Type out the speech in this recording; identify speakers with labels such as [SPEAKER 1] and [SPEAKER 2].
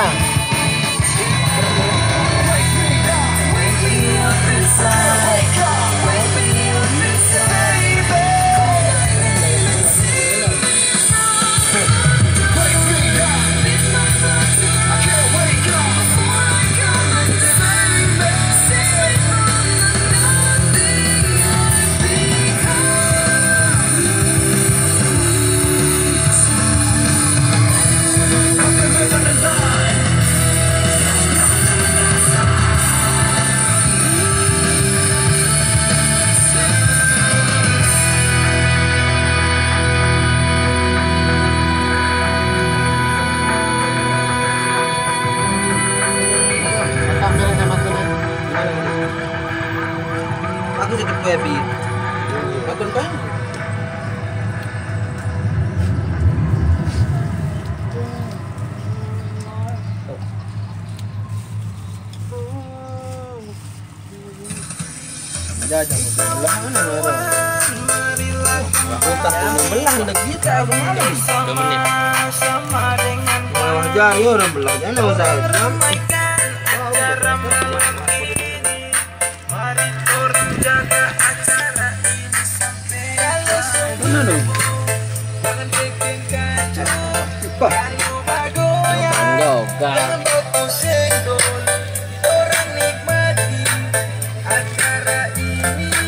[SPEAKER 1] Ah. Baby. Makan kan? Jajan belah mana? Aku belah kita ke mana?
[SPEAKER 2] Dua menit.
[SPEAKER 1] Wah jaya orang belah jangan usah Mana no? Orang nikmati acara ini.